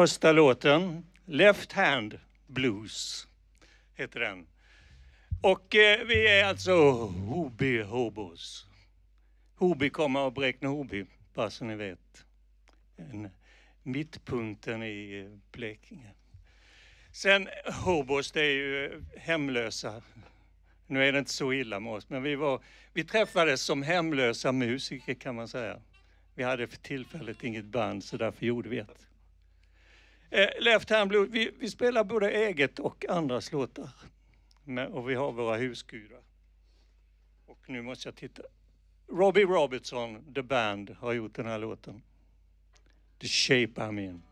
Första låten, Left Hand Blues, heter den. Och eh, vi är alltså Hoby Hobos. Hoby kommer av Bräkne Hoby, bara så ni vet. En, mittpunkten i eh, Blekinge. Sen Hobos, det är ju eh, hemlösa. Nu är det inte så illa med oss, men vi, var, vi träffades som hemlösa musiker kan man säga. Vi hade för tillfället inget band så därför gjorde vi ett. Eh, left Hand Blue, vi, vi, spelar både eget och andras låtar. Men, och vi har våra husgudar. Och nu måste jag titta. Robbie Robertson, The Band, har gjort den här låten. The Shape I'm In.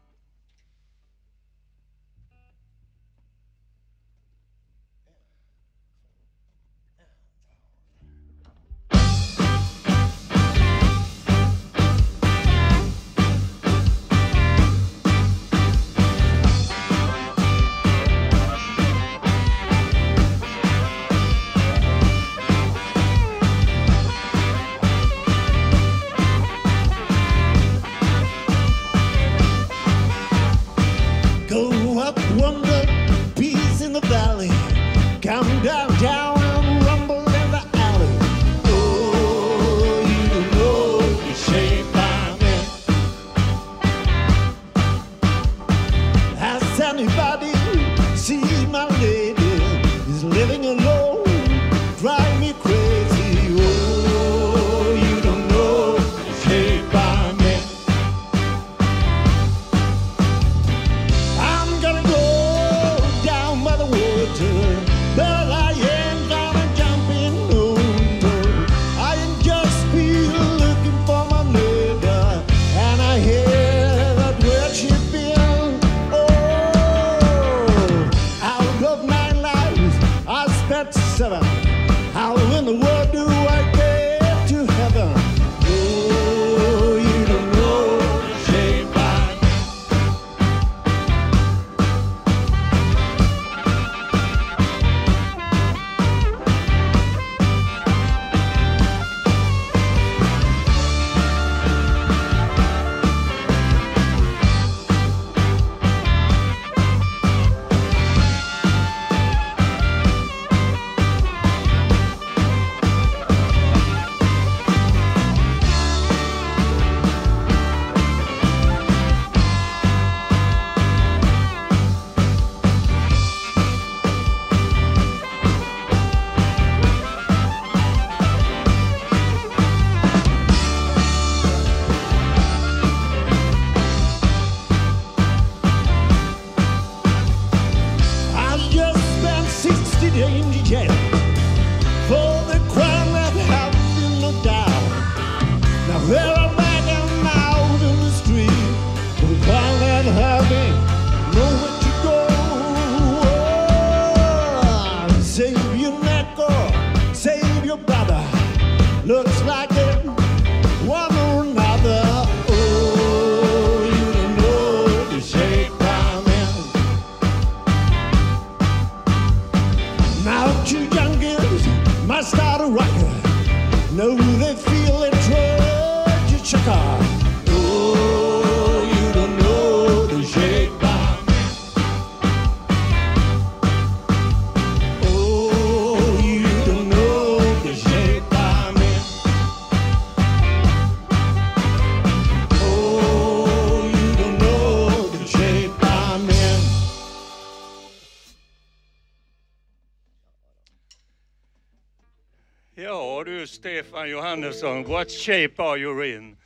du Stefan Johannesson, What shape are you in?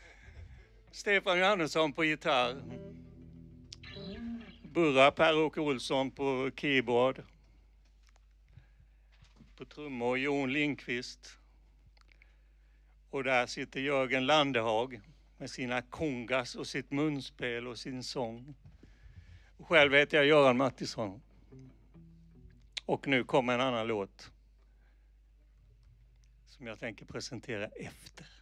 Stefan Johannesson på gitarr. Burra Per-Åke Olsson på keyboard. På trummor Jon Lindqvist. Och där sitter Jörgen Landehag med sina kongas och sitt munspel och sin sång. Själv heter jag Göran Mattisson. Och nu kommer en annan låt som jag tänker presentera efter.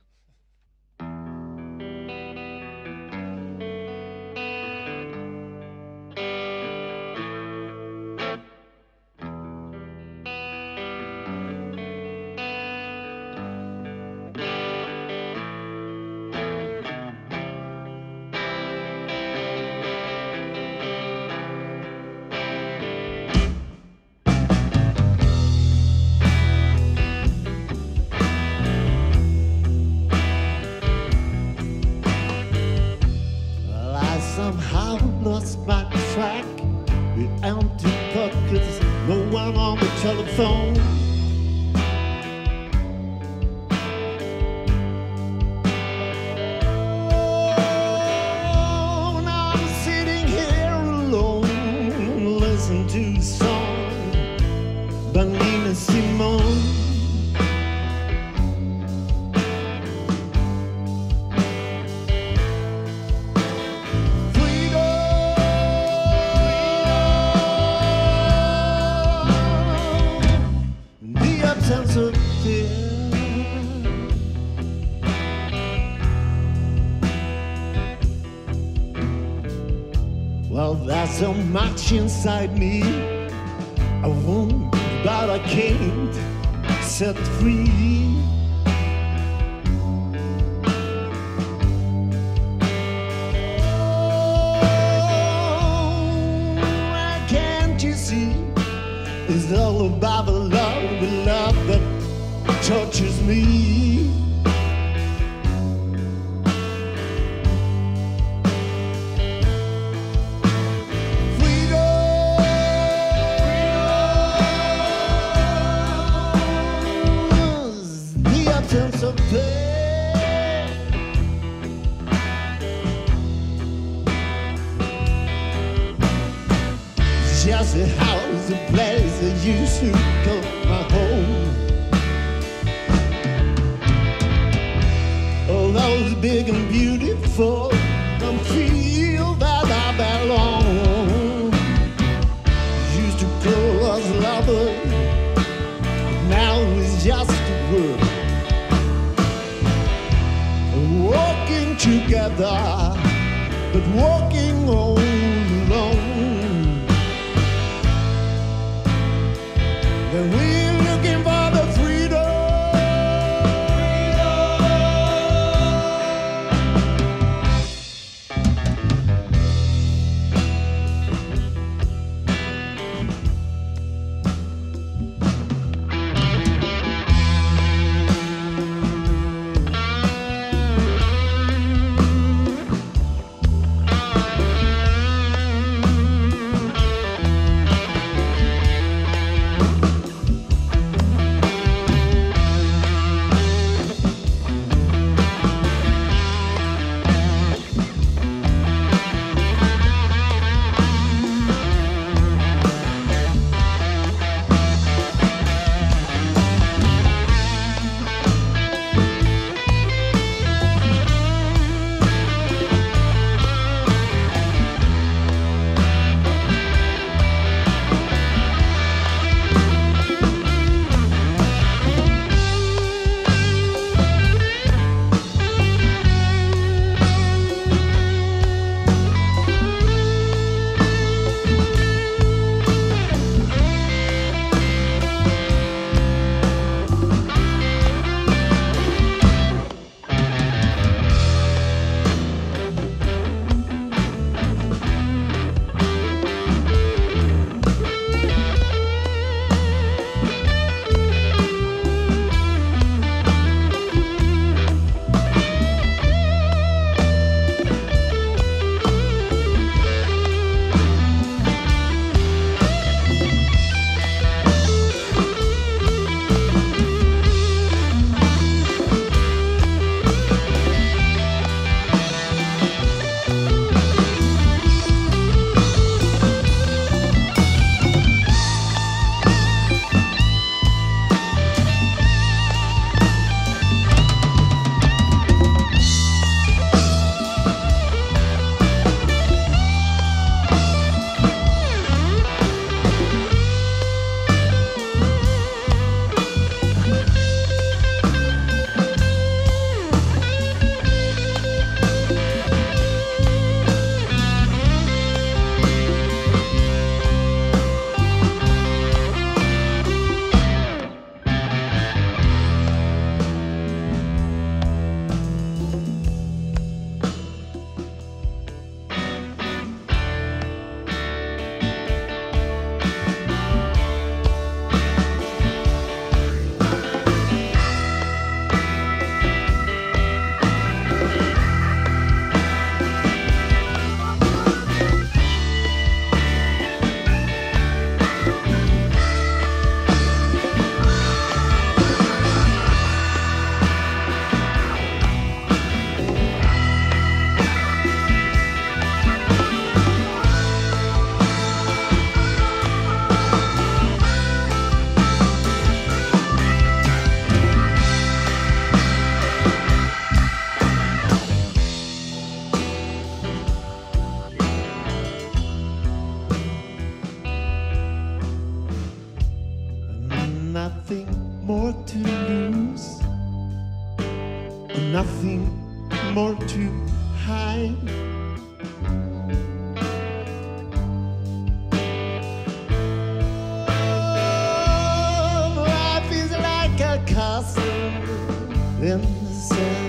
Inside me. I won't, but I can't set free. Oh, can't you see? It's all about the love, the love that touches me. Oh, big and beautiful, that I belong. Used to call us lovers, now it's just a word. Walking together, but walking more to hide. Oh, life is like a castle in the sand.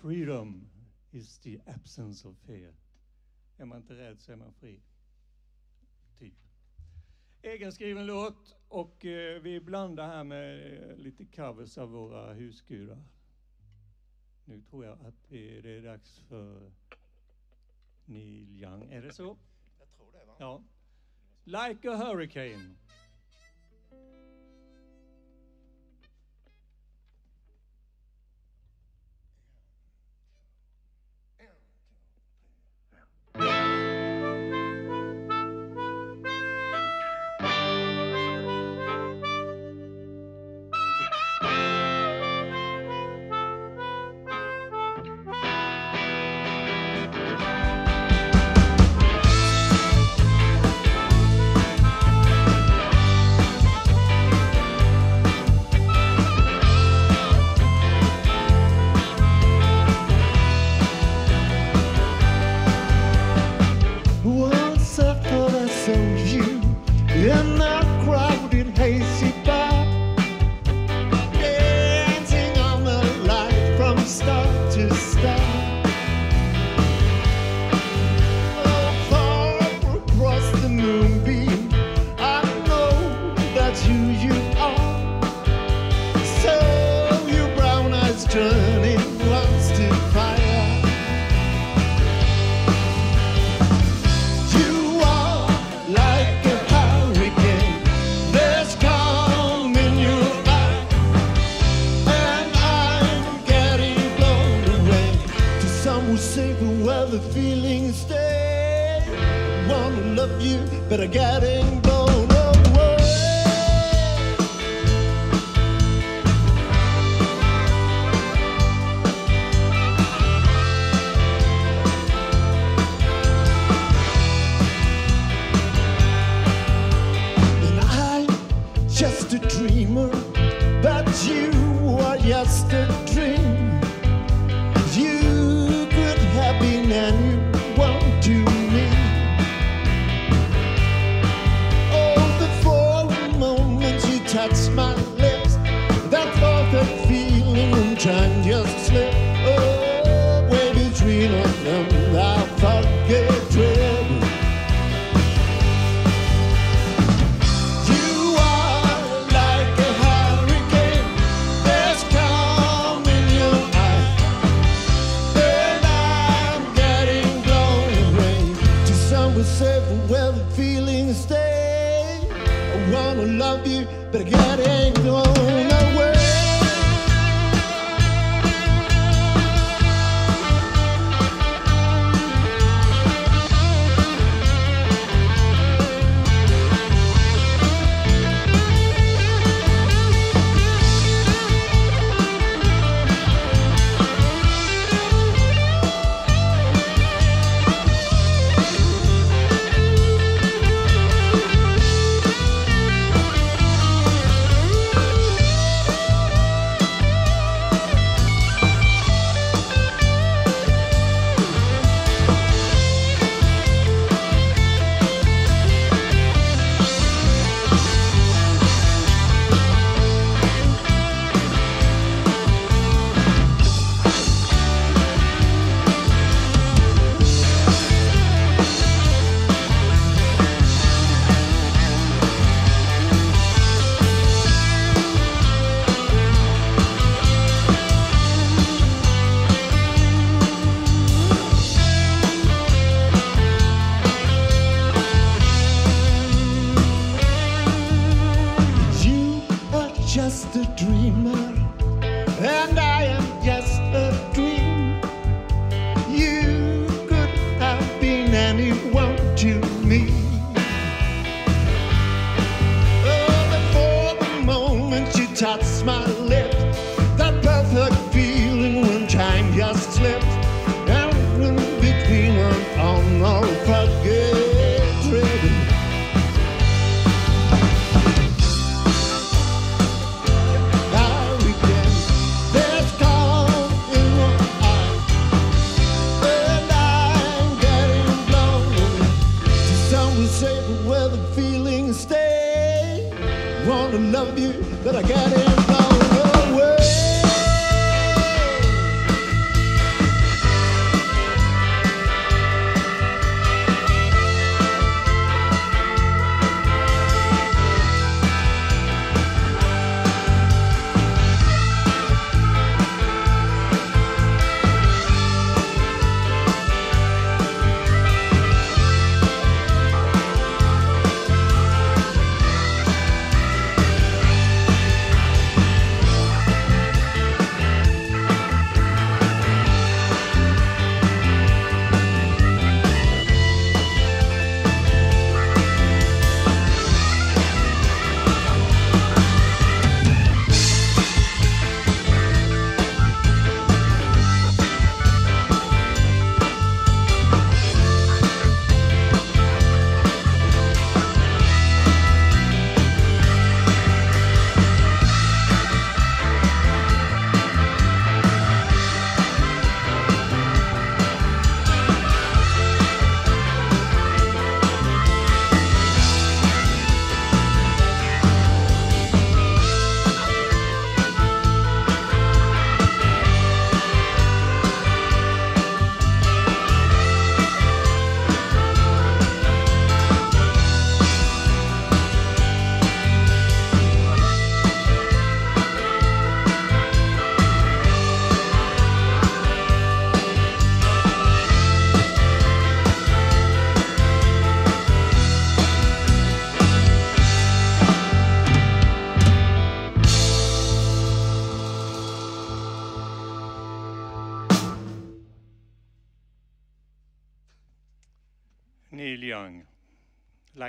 Freedom is the absence of fear. Är man inte rädd så är man fri. Typ. Egenskriven låt och eh, vi blandar här med eh, lite covers av våra husgudar. Nu tror jag att det, det är dags för Neil Young. Är det så? Jag tror det va? Ja. Like a hurricane.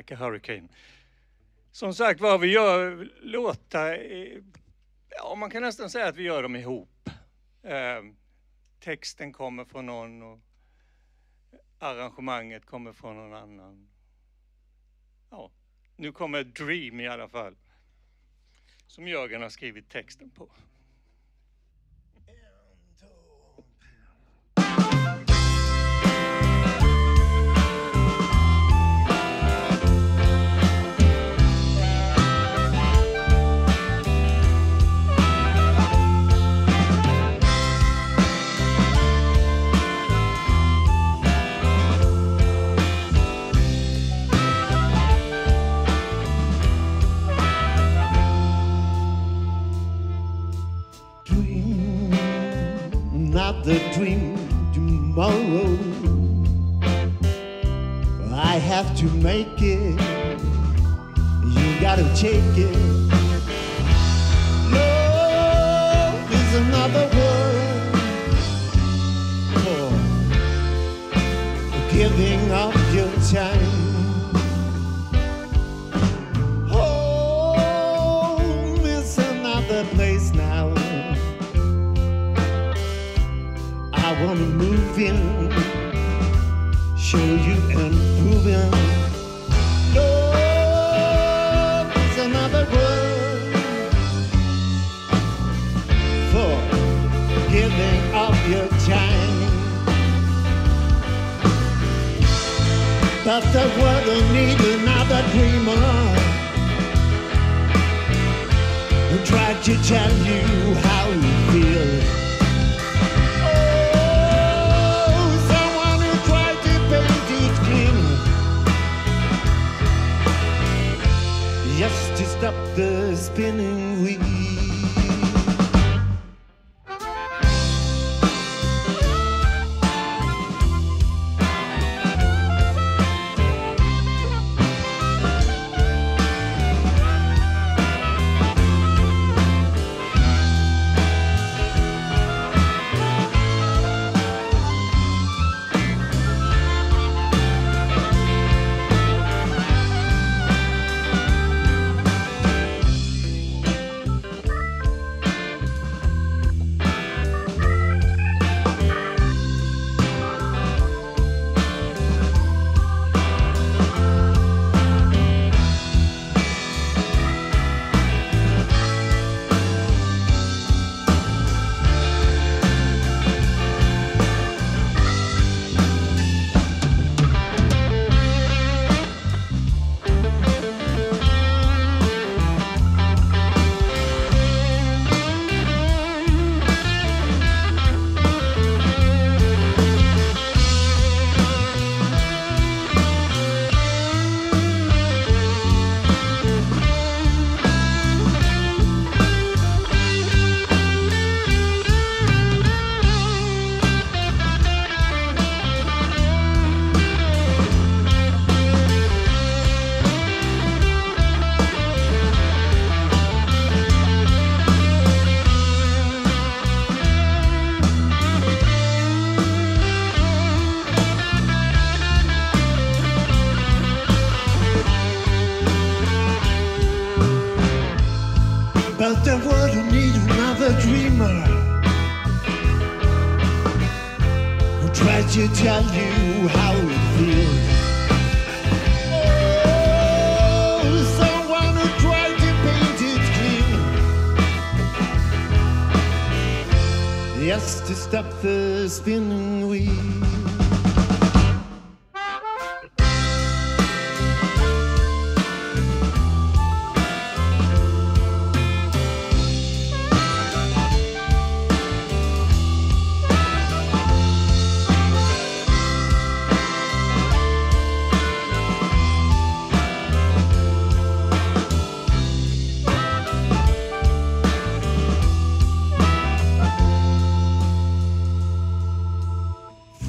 Like Hurricane. Som sagt var, vi gör låtar, eh, ja man kan nästan säga att vi gör dem ihop. Eh, texten kommer från någon och arrangemanget kommer från någon annan. Ja, nu kommer Dream i alla fall. Som Jörgen har skrivit texten på. Not the dream tomorrow. I have to make it. You gotta take it. Love is another word for giving up your time. Move in, show you and prove it. Love is another word for giving up your time. But the world will need another dreamer who tried to tell you how you feel. Spinning been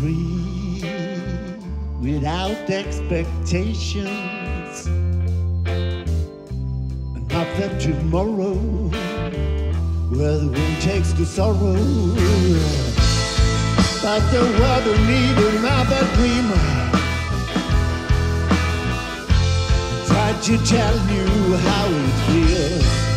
free without expectations. After tomorrow, where the wind takes the sorrow. But the world needs another dreamer. Tried to tell you how it feels.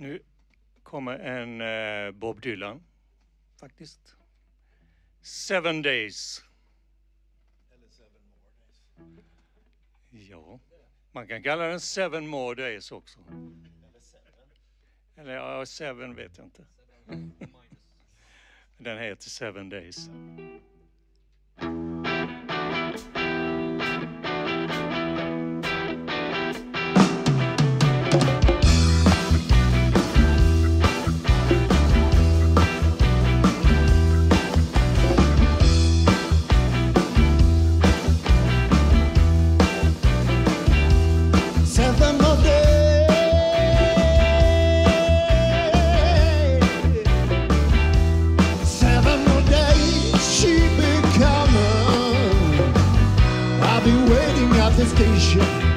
Nu kommer en eh, Bob Dylan, faktiskt. Seven Days. Eller Seven More Days. Ja, man kan kalla den Seven More Days också. Eller Seven. Eller ja, Seven vet jag inte. Seven den heter Seven Days. ship.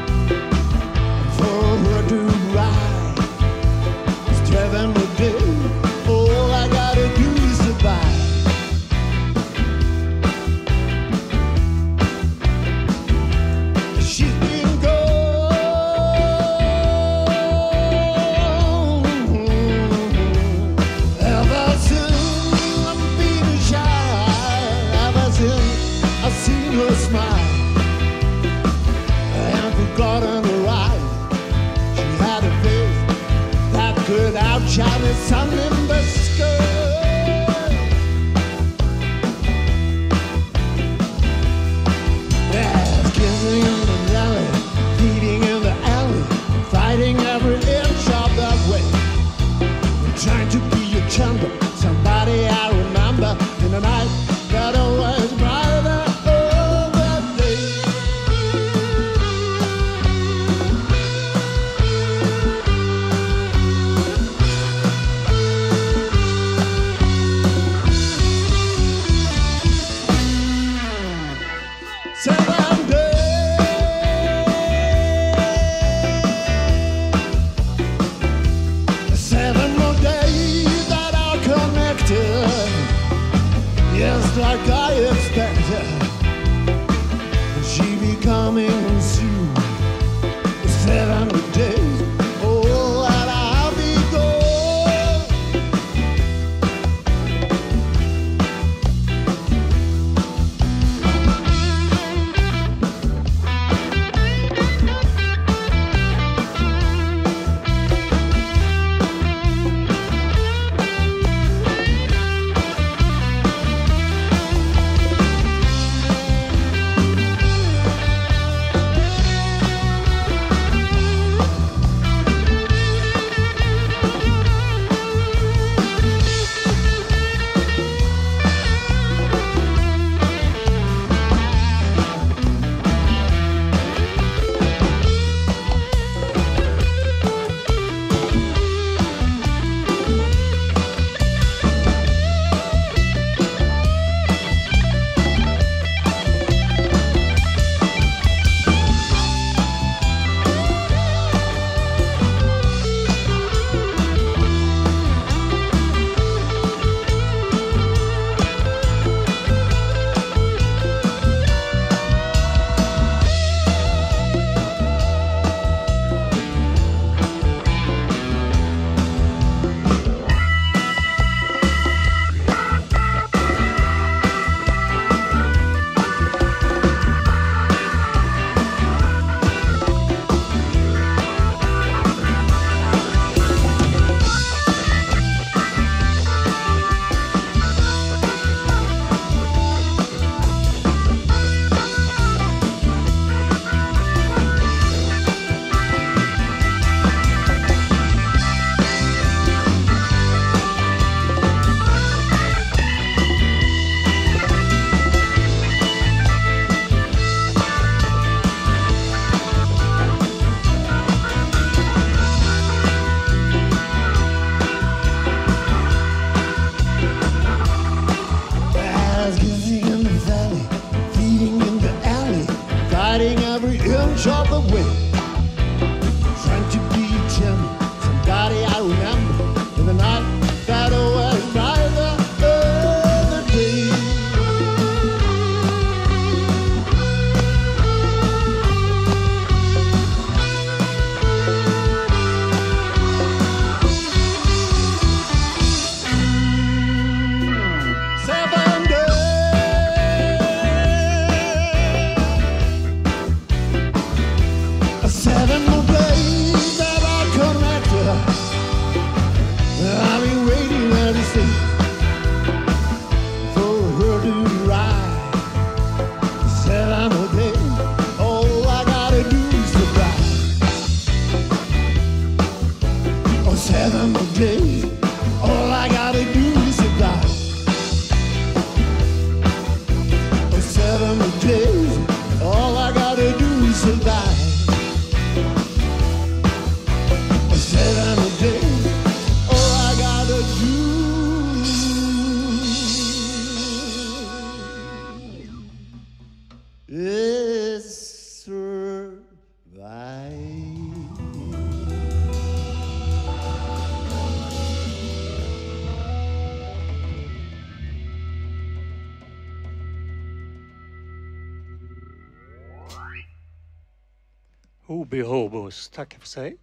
Hobby Hobos tackar för sig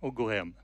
och går hem.